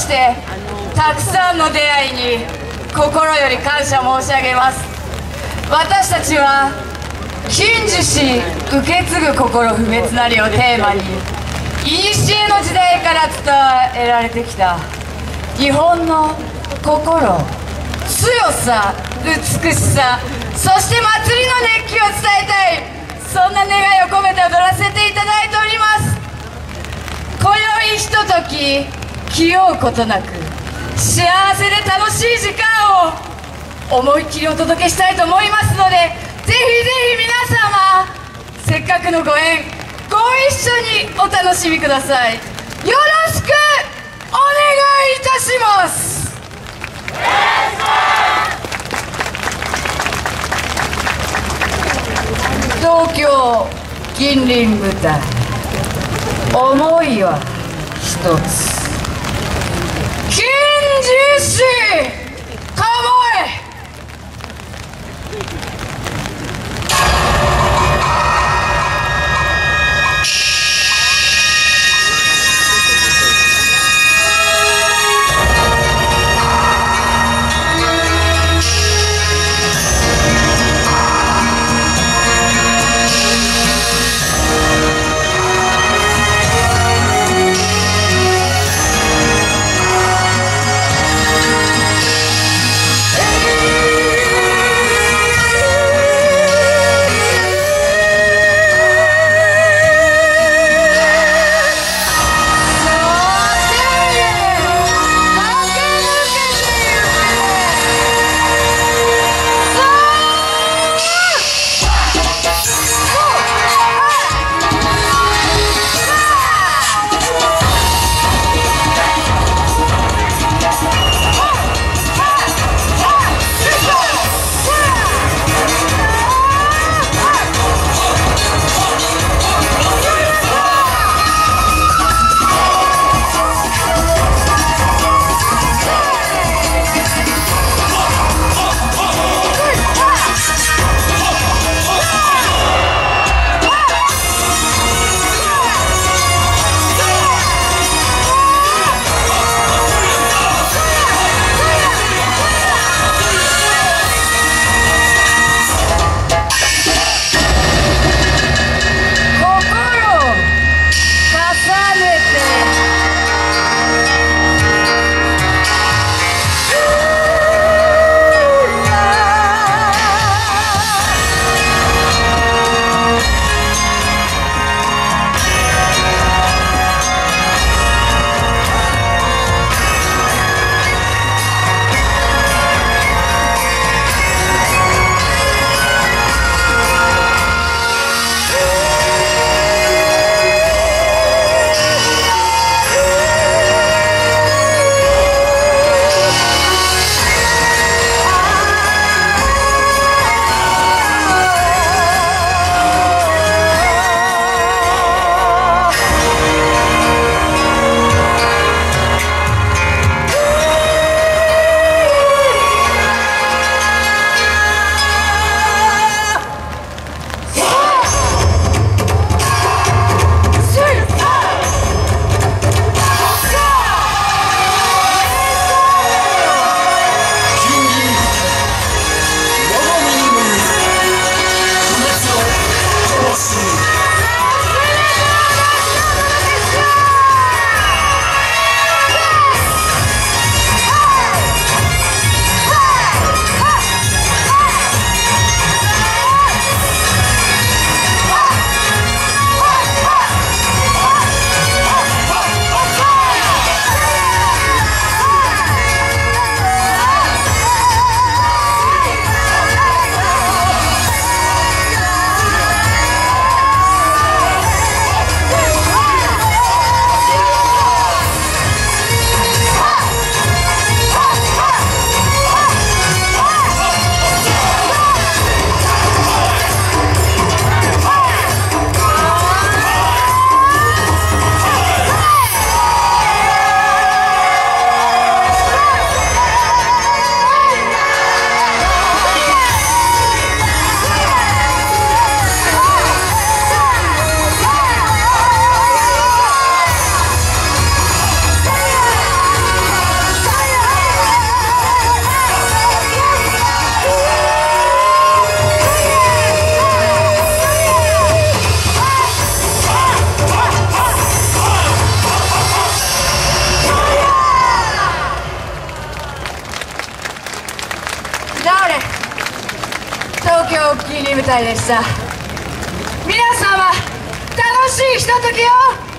してたくさんの出会いに心より感謝申し上げます。私たちは禁樹し受け継ぐ心不滅なりをテーマに古の時代から伝えられてきた日本の心強さ美しさそして祭りの熱気を伝えたいそんな願いを込めて踊らせていただいております。今宵ひととき気負うことなく幸せで楽しい時間を思いっきりお届けしたいと思いますのでぜひぜひ皆様せっかくのご縁ご一緒にお楽しみください。よろしくお願いいたします。東京近隣部隊思いは一つ。是ドッキリ舞台でした。皆様楽しいひとときを。